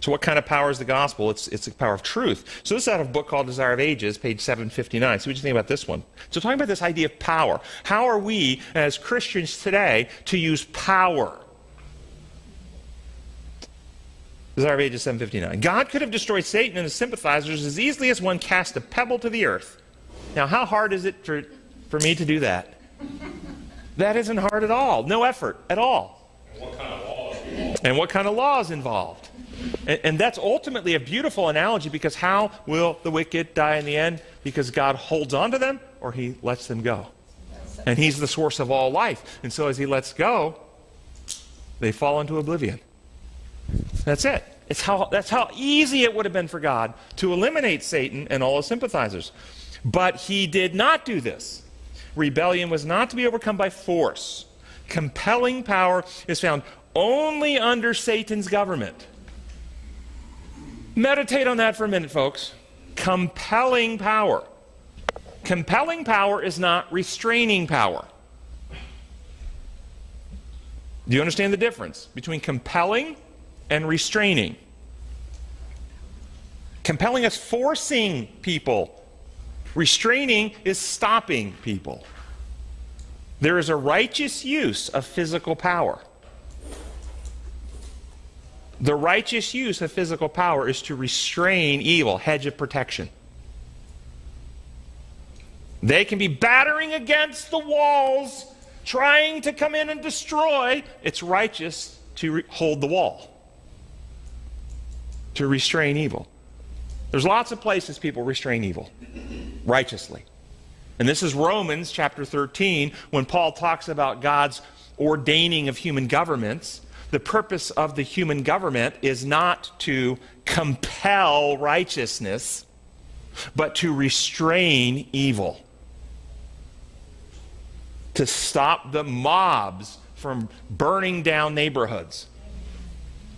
So, what kind of power is the gospel? It's, it's the power of truth. So, this is out of a book called Desire of Ages, page 759. So, what do you think about this one? So, talking about this idea of power. How are we, as Christians today, to use power? Desire of Ages 759. God could have destroyed Satan and his sympathizers as easily as one cast a pebble to the earth. Now, how hard is it for, for me to do that? That isn't hard at all. No effort at all. And what kind of law is involved? And what kind of law is involved? And and that's ultimately a beautiful analogy because how will the wicked die in the end? Because God holds on to them or he lets them go. And he's the source of all life. And so as he lets go, they fall into oblivion. That's it. It's how, that's how easy it would have been for God to eliminate Satan and all his sympathizers. But he did not do this. Rebellion was not to be overcome by force. Compelling power is found only under Satan's government. Meditate on that for a minute, folks. Compelling power. Compelling power is not restraining power. Do you understand the difference between compelling and restraining? Compelling is forcing people, restraining is stopping people. There is a righteous use of physical power. The righteous use of physical power is to restrain evil, hedge of protection. They can be battering against the walls, trying to come in and destroy. It's righteous to hold the wall, to restrain evil. There's lots of places people restrain evil righteously. And this is Romans chapter 13 when Paul talks about God's ordaining of human governments. The purpose of the human government is not to compel righteousness, but to restrain evil. To stop the mobs from burning down neighborhoods.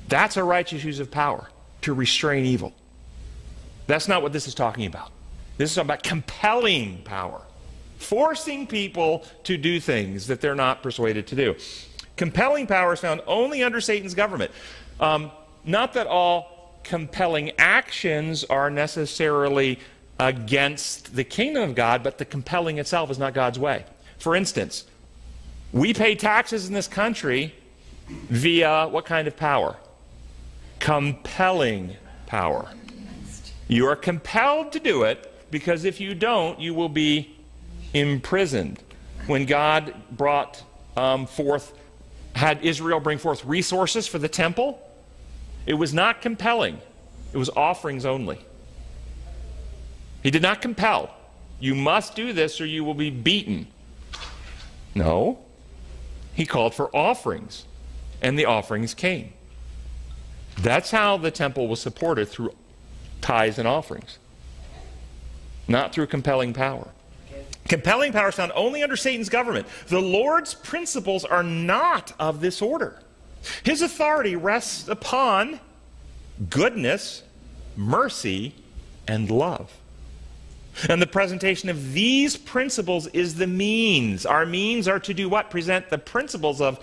That's a righteous use of power, to restrain evil. That's not what this is talking about. This is about compelling power, forcing people to do things that they're not persuaded to do. Compelling power is found only under Satan's government. Um, not that all compelling actions are necessarily against the kingdom of God, but the compelling itself is not God's way. For instance, we pay taxes in this country via what kind of power? Compelling power. You are compelled to do it because if you don't, you will be imprisoned. When God brought um, forth, had Israel bring forth resources for the temple, it was not compelling, it was offerings only. He did not compel. You must do this or you will be beaten. No. He called for offerings, and the offerings came. That's how the temple was supported through tithes and offerings, not through compelling power. Compelling power is found only under Satan's government. The Lord's principles are not of this order. His authority rests upon goodness, mercy, and love. And the presentation of these principles is the means. Our means are to do what? Present the principles of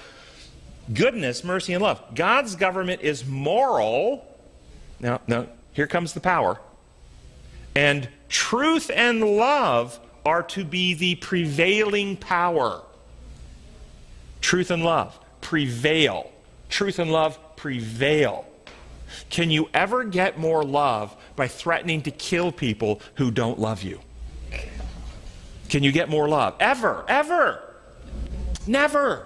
goodness, mercy, and love. God's government is moral. Now, now here comes the power. And truth and love are to be the prevailing power. Truth and love prevail. Truth and love prevail. Can you ever get more love by threatening to kill people who don't love you? Can you get more love? Ever, ever. Never.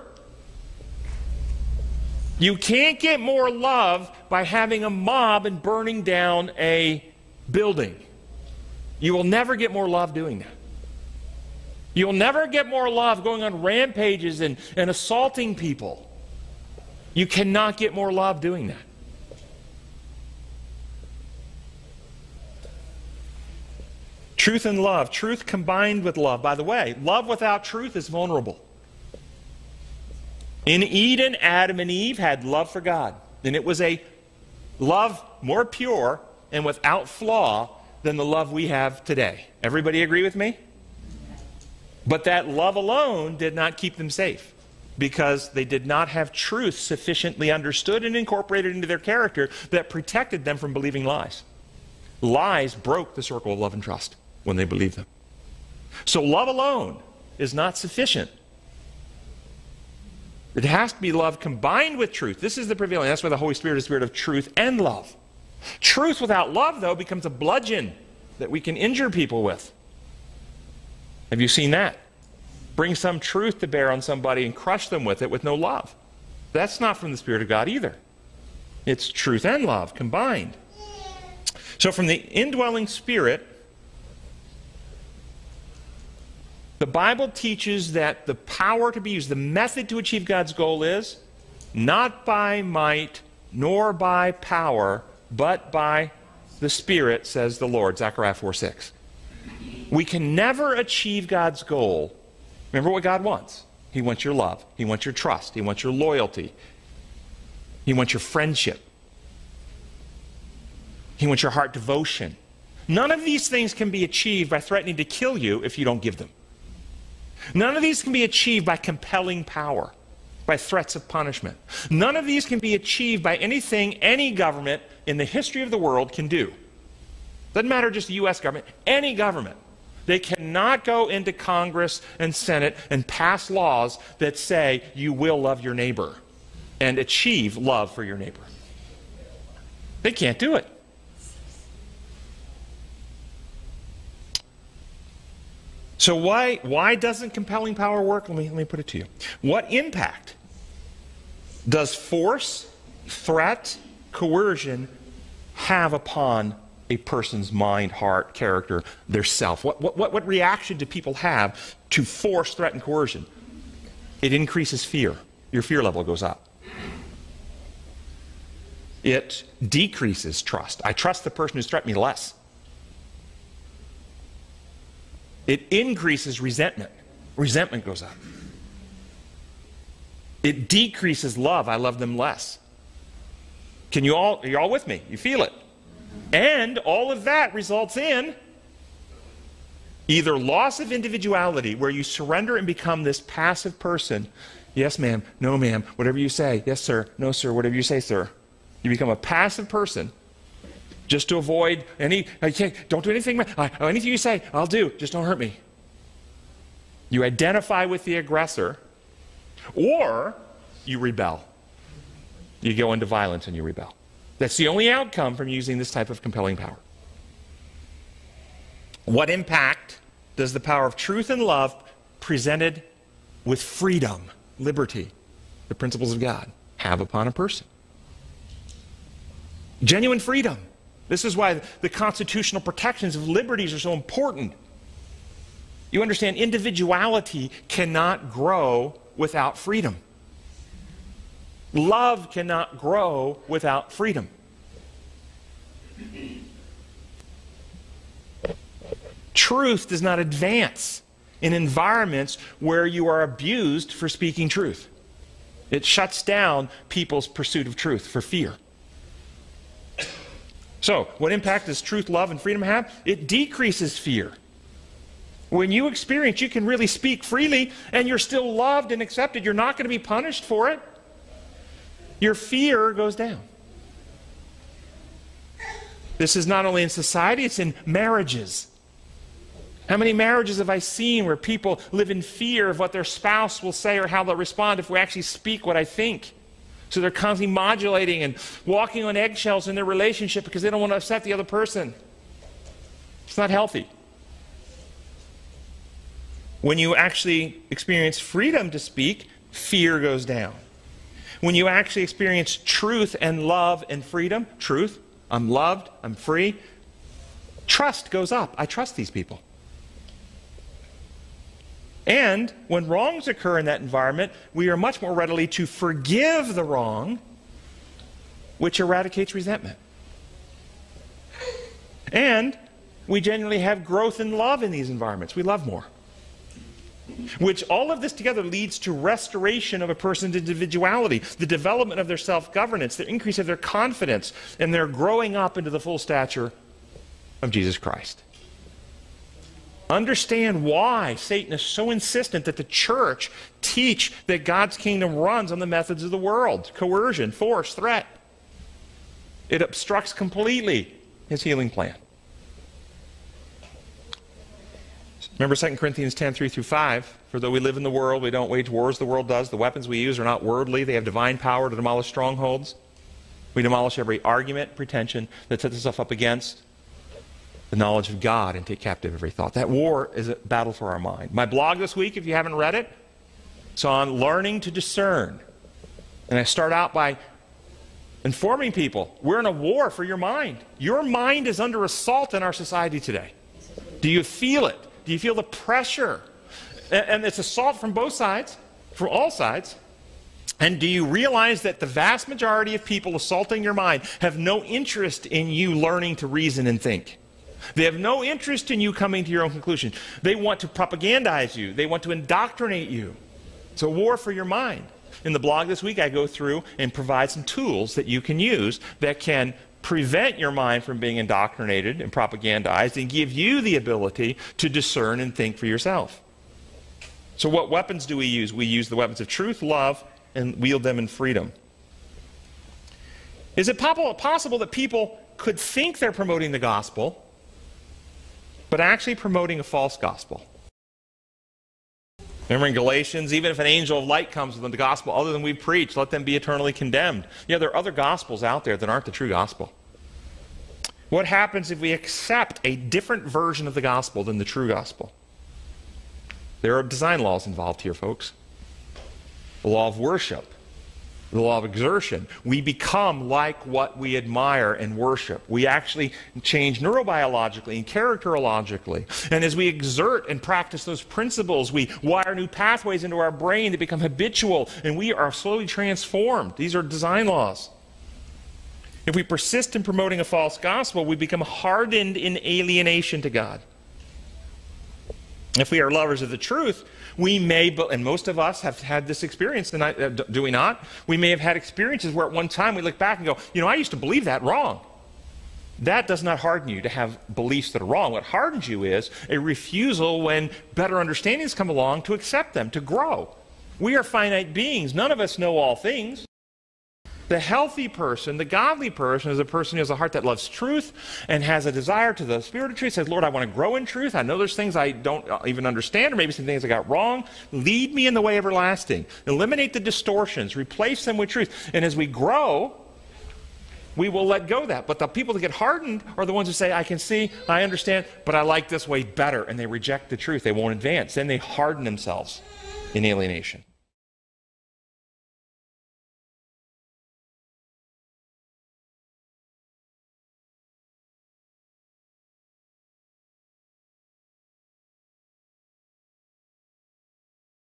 You can't get more love by having a mob and burning down a building. You will never get more love doing that. You'll never get more love going on rampages and, and assaulting people. You cannot get more love doing that. Truth and love. Truth combined with love. By the way, love without truth is vulnerable. In Eden, Adam and Eve had love for God. And it was a love more pure and without flaw than the love we have today. Everybody agree with me? But that love alone did not keep them safe. because they did not have truth sufficiently understood and incorporated into their character that protected them from believing lies. Lies broke the circle of love and trust when they believed them. So love alone is not sufficient. It has to be love combined with truth. This is the prevailing. That's why the Holy Spirit is spirit of truth and love. Truth without love, though, becomes a bludgeon that we can injure people with. Have you seen that? Bring some truth to bear on somebody and crush them with it with no love. That's not from the Spirit of God either. It's truth and love combined. So, from the indwelling Spirit, the Bible teaches that the power to be used, the method to achieve God's goal is not by might nor by power, but by the Spirit, says the Lord. Zechariah 4 6. We can never achieve God's goal Remember what God wants. He wants your love. He wants your trust. He wants your loyalty. He wants your friendship. He wants your heart devotion. None of these things can be achieved by threatening to kill you if you don't give them. None of these can be achieved by compelling power, by threats of punishment. None of these can be achieved by anything any government in the history of the world can do. Doesn't matter just the U.S. government, any government. They cannot go into Congress and Senate and pass laws that say you will love your neighbor and achieve love for your neighbor. They can't do it. So why why doesn't compelling power work? Let me let me put it to you. What impact does force, threat, coercion have upon a person's mind, heart, character, their self? What, what, what reaction do people have to force, threat, and coercion? It increases fear. Your fear level goes up. It decreases trust. I trust the person who's threatened me less. It increases resentment. Resentment goes up. It decreases love. I love them less. Can you all, are you all with me? You feel it? And all of that results in either loss of individuality, where you surrender and become this passive person. Yes, ma'am. No, ma'am. Whatever you say. Yes, sir. No, sir. Whatever you say, sir. You become a passive person just to avoid any, okay, don't do anything, oh, anything you say, I'll do. Just don't hurt me. You identify with the aggressor, or you rebel. You go into violence and you rebel. That's the only outcome from using this type of compelling power. What impact does the power of truth and love presented with freedom, liberty, the principles of God, have upon a person? Genuine freedom. This is why the constitutional protections of liberties are so important. You understand, individuality cannot grow without freedom. Love cannot grow without freedom. Truth does not advance in environments where you are abused for speaking truth. It shuts down people's pursuit of truth for fear. So, what impact does truth, love, and freedom have? It decreases fear. When you experience you can really speak freely and you're still loved and accepted, you're not going to be punished for it your fear goes down. This is not only in society, it's in marriages. How many marriages have I seen where people live in fear of what their spouse will say or how they'll respond if we actually speak what I think? So they're constantly modulating and walking on eggshells in their relationship because they don't want to upset the other person. It's not healthy. When you actually experience freedom to speak, fear goes down. When you actually experience truth and love and freedom, truth, I'm loved, I'm free, trust goes up. I trust these people. And when wrongs occur in that environment, we are much more readily to forgive the wrong, which eradicates resentment. And we genuinely have growth in love in these environments. We love more. Which all of this together leads to restoration of a person's individuality, the development of their self governance, the increase of their confidence, and their growing up into the full stature of Jesus Christ. Understand why Satan is so insistent that the church teach that God's kingdom runs on the methods of the world coercion, force, threat. It obstructs completely his healing plan. Remember 2 Corinthians 10 3 through 5. For though we live in the world, we don't wage wars the world does. The weapons we use are not worldly, they have divine power to demolish strongholds. We demolish every argument, pretension that sets itself up against the knowledge of God and take captive every thought. That war is a battle for our mind. My blog this week, if you haven't read it, it's on learning to discern. And I start out by informing people we're in a war for your mind. Your mind is under assault in our society today. Do you feel it? Do you feel the pressure? And it's assault from both sides, from all sides. And do you realize that the vast majority of people assaulting your mind have no interest in you learning to reason and think? They have no interest in you coming to your own conclusion. They want to propagandize you, they want to indoctrinate you. It's a war for your mind. In the blog this week, I go through and provide some tools that you can use that can prevent your mind from being indoctrinated and propagandized and give you the ability to discern and think for yourself. So, what weapons do we use? We use the weapons of truth, love, and wield them in freedom. Is it possible that people could think they're promoting the gospel, but actually promoting a false gospel? Remember in Galatians, even if an angel of light comes with the gospel other than we preach, let them be eternally condemned. Yeah, there are other gospels out there that aren't the true gospel. What happens if we accept a different version of the gospel than the true gospel? There are design laws involved here, folks. The law of worship, the law of exertion. We become like what we admire and worship. We actually change neurobiologically and characterologically. And as we exert and practice those principles, we wire new pathways into our brain that become habitual, and we are slowly transformed. These are design laws. If we persist in promoting a false gospel, we become hardened in alienation to God. If we are lovers of the truth, we may, and most of us have had this experience, uh, do we not? We may have had experiences where at one time we look back and go, you know, I used to believe that wrong. That does not harden you to have beliefs that are wrong. What hardens you is a refusal when better understandings come along to accept them, to grow. We are finite beings. None of us know all things. The healthy person, the godly person, is a person who has a heart that loves truth and has a desire to the spirit of truth. Says, Lord, I want to grow in truth. I know there's things I don't uh, even understand, or maybe some things I got wrong. Lead me in the way everlasting. Eliminate the distortions, replace them with truth. And as we grow, we will let go of that. But the people that get hardened are the ones who say, I can see, I understand, but I like this way better. And they reject the truth. They won't advance. Then they harden themselves in alienation.